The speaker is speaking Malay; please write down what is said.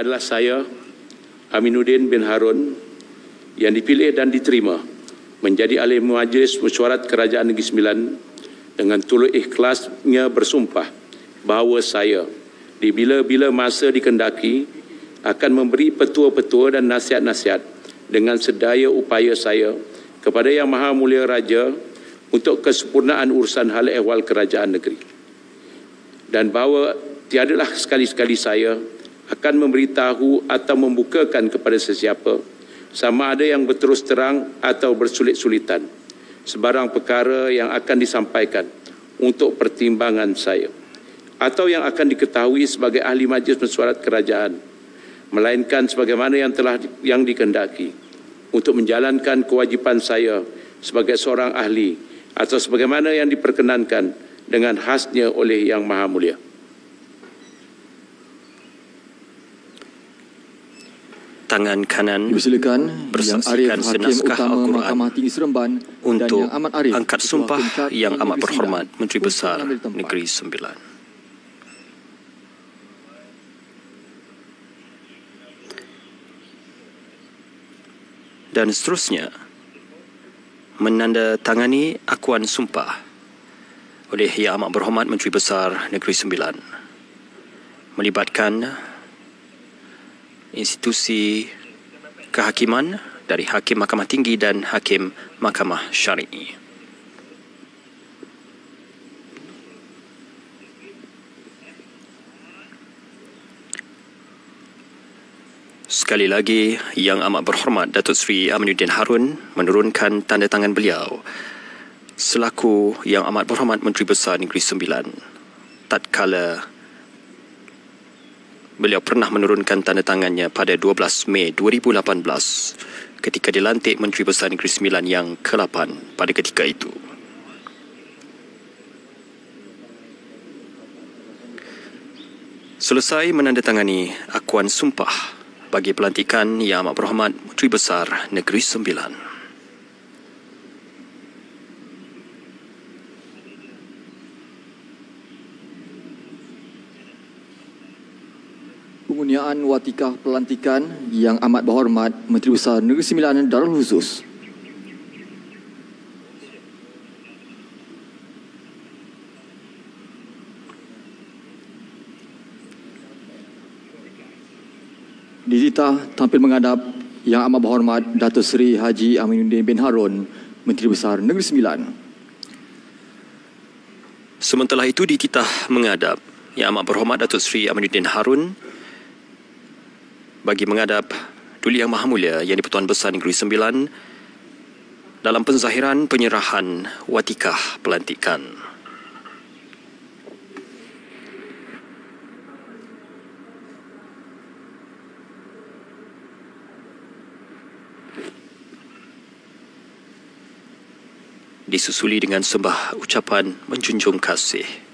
adalah saya, Aminuddin bin Harun, yang dipilih dan diterima menjadi ahli majlis mesyuarat Kerajaan Negeri Sembilan dengan tulus ikhlasnya bersumpah bahawa saya di bila-bila masa dikendaki akan memberi petua-petua dan nasihat-nasihat dengan sedaya upaya saya kepada Yang Maha Mulia Raja untuk kesempurnaan urusan hal ehwal kerajaan negeri. Dan bahawa tiadalah sekali-sekali saya akan memberitahu atau membukakan kepada sesiapa. Sama ada yang berterus terang atau bersulit-sulitan. Sebarang perkara yang akan disampaikan untuk pertimbangan saya. Atau yang akan diketahui sebagai ahli majlis mesyuarat kerajaan. Melainkan sebagaimana yang telah yang dikendaki. Untuk menjalankan kewajipan saya sebagai seorang ahli atau sebagaimana yang diperkenankan dengan khasnya oleh Yang Maha Mulia. Tangan kanan Dipersilakan Yang Arif bersaksikan Hakim senaskah Utama Al-Quran Tinggi Seremban untuk dan Yang Amat Arif angkat sumpah Yang Amat Berhormat Menteri Besar. Negeri Sembilan. Dan seterusnya menandatangani akuan sumpah oleh Yang Amat Berhormat Menteri Besar Negeri Sembilan melibatkan institusi kehakiman dari Hakim Mahkamah Tinggi dan Hakim Mahkamah Syari'i. Sekali lagi, Yang Amat Berhormat Datuk Seri Aminuddin Harun menurunkan tanda tangan beliau selaku Yang Amat Berhormat Menteri Besar Negeri Sembilan tatkala beliau pernah menurunkan tanda tangannya pada 12 Mei 2018 ketika dilantik Menteri Besar Negeri Sembilan yang ke-8 pada ketika itu. Selesai menandatangani akuan sumpah bagi pelantikan Yang Amat Berhormat Menteri Besar Negeri Sembilan. Pengundiaan watikah pelantikan Yang Amat Berhormat Menteri Besar Negeri Sembilan Darul Khusus. Dititah tampil menghadap Yang Amat Berhormat Datuk Seri Haji Aminuddin bin Harun Menteri Besar Negeri Sembilan. Sementara itu dititah menghadap Yang Amat Berhormat Datuk Seri Aminuddin Harun bagi menghadap Duli Yang Maha Mulia yang di-Pertuan Besar Negeri Sembilan dalam penzahiran penyerahan watikah pelantikan. Disusuli dengan sembah ucapan menjunjung kasih.